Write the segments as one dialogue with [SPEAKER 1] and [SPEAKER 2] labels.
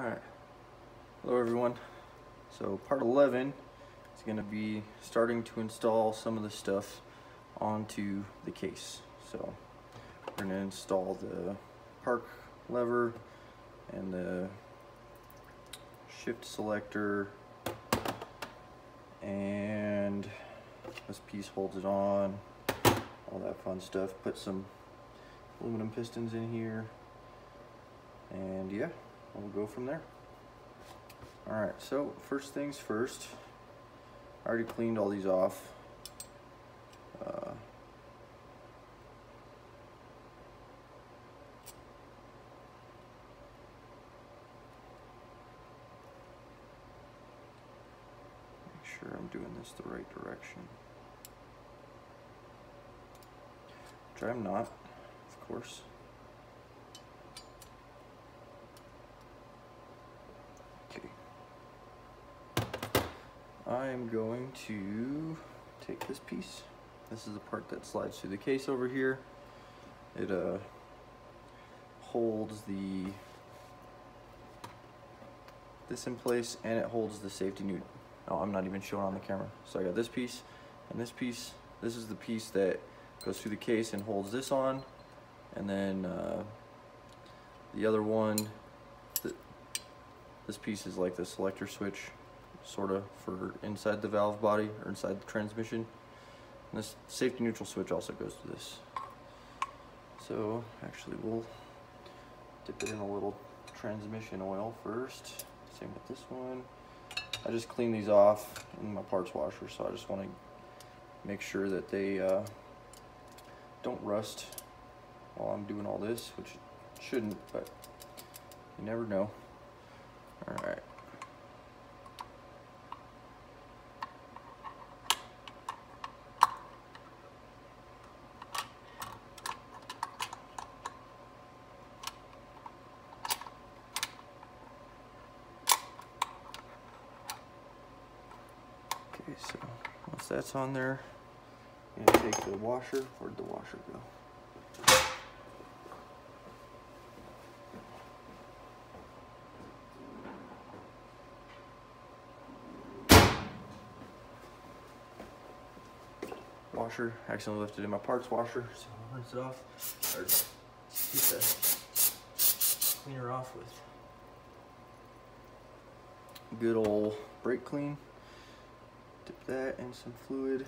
[SPEAKER 1] Alright, hello everyone. So part 11 is going to be starting to install some of the stuff onto the case. So we're going to install the park lever and the shift selector and this piece holds it on all that fun stuff put some aluminum pistons in here and yeah we'll go from there. All right so first things first I already cleaned all these off. Uh, make sure I'm doing this the right direction. Which I'm not of course I'm going to take this piece. This is the part that slides through the case over here. It uh, holds the this in place and it holds the safety nut. Oh, I'm not even showing on the camera. So I got this piece and this piece. This is the piece that goes through the case and holds this on. And then uh, the other one, th this piece is like the selector switch sort of for inside the valve body or inside the transmission. And this safety neutral switch also goes to this. So actually we'll dip it in a little transmission oil first. Same with this one. I just clean these off in my parts washer so I just want to make sure that they uh, don't rust while I'm doing all this, which shouldn't, but you never know. All right. Okay, so once that's on there, gonna take the washer. Where'd the washer go? Washer, accidentally left it in my parts washer, so I'll rinse it off. Or get the cleaner off with good old brake clean. Dip that in some fluid.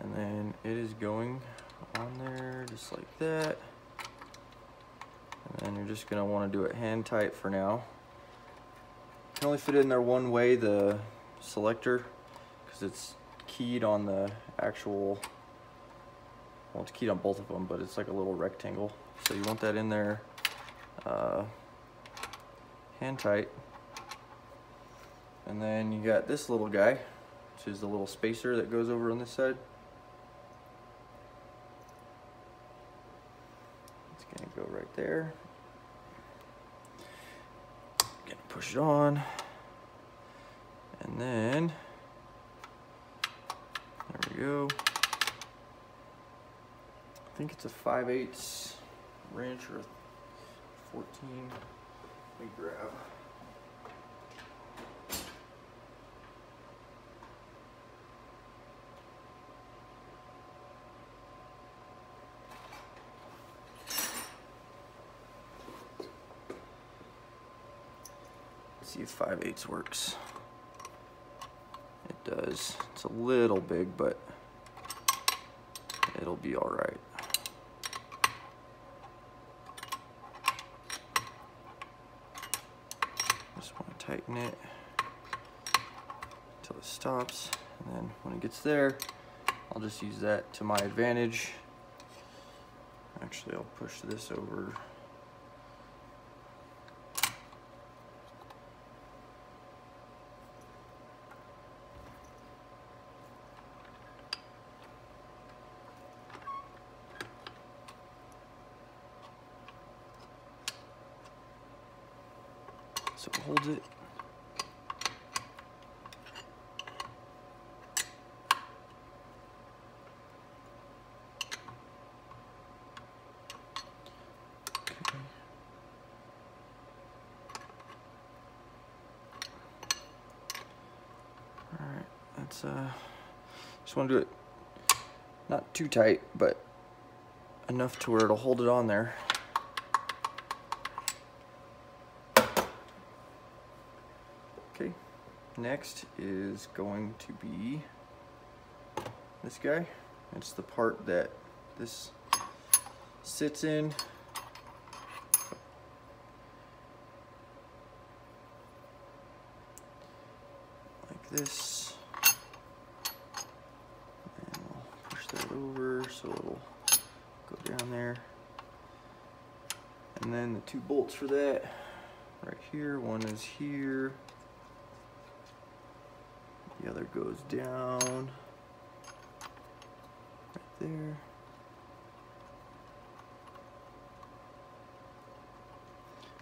[SPEAKER 1] And then it is going on there just like that. And then you're just gonna wanna do it hand tight for now. Can only fit in there one way, the selector, because it's keyed on the actual, well it's keyed on both of them, but it's like a little rectangle. So you want that in there uh, hand tight. And then you got this little guy, which is the little spacer that goes over on this side. It's gonna go right there. Gonna push it on. And then, there we go. I think it's a 5 8 wrench or a 14. Let me grab. See if 5 8 works. It does. It's a little big, but it'll be all right. Just want to tighten it until it stops. And then when it gets there, I'll just use that to my advantage. Actually, I'll push this over So it holds it. All right, that's, uh, just want to do it not too tight, but enough to where it'll hold it on there. Next is going to be this guy. It's the part that this sits in. Like this. And we'll push that over so it'll go down there. And then the two bolts for that, right here, one is here. The other goes down right there.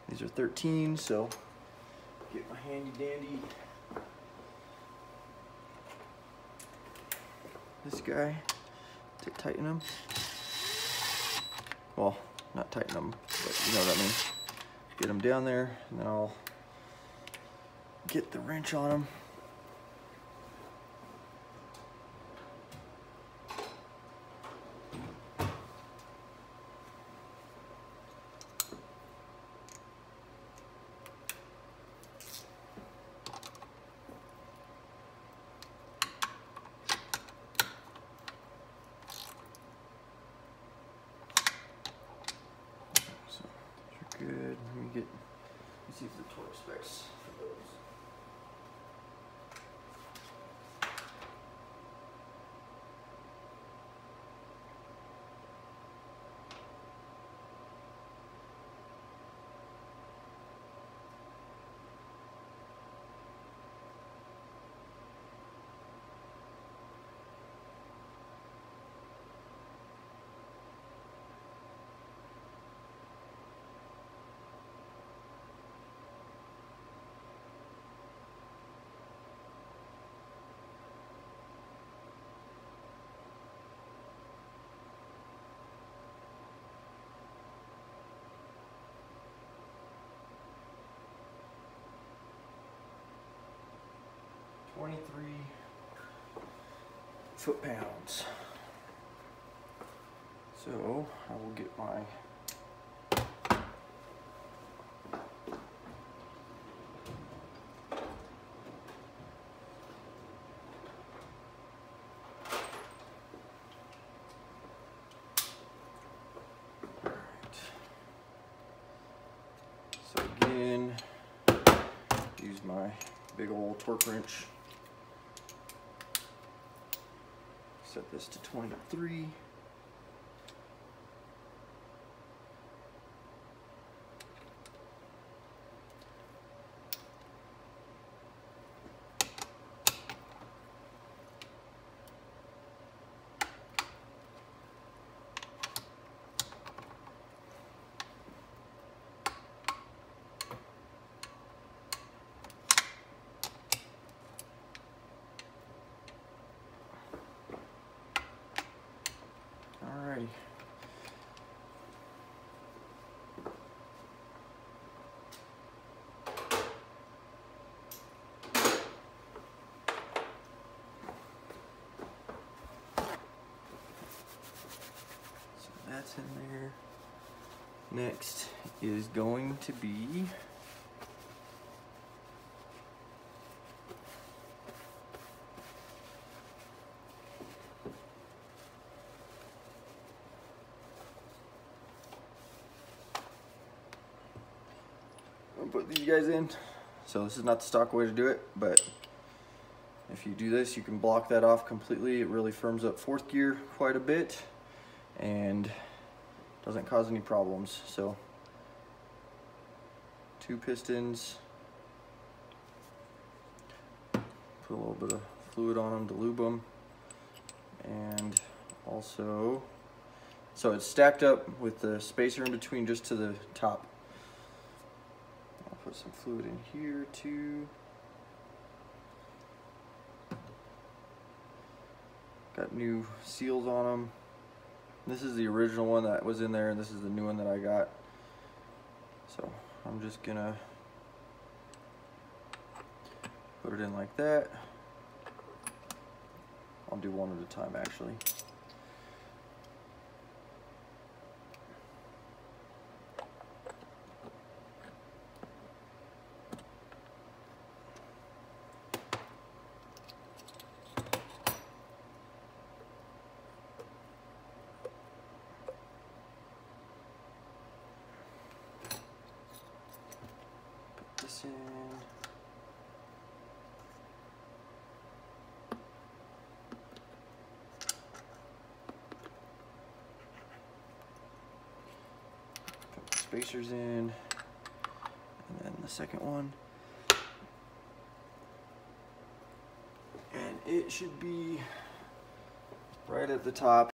[SPEAKER 1] These are 13, so get my handy dandy this guy to tighten them. Well, not tighten them, but you know what I mean. Get them down there, and then I'll get the wrench on them. 23 foot pounds. So I will get my my big old torque wrench Set this to 23. Alrighty. So that's in there. Next is going to be I'll put these guys in. So this is not the stock way to do it, but if you do this, you can block that off completely. It really firms up fourth gear quite a bit and doesn't cause any problems. So two pistons, put a little bit of fluid on them to lube them, and also, so it's stacked up with the spacer in between just to the top. I'll put some fluid in here too. Got new seals on them. This is the original one that was in there, and this is the new one that I got. So I'm just gonna put it in like that. I'll do one at a time actually. The spacers in. And then the second one. And it should be right at the top.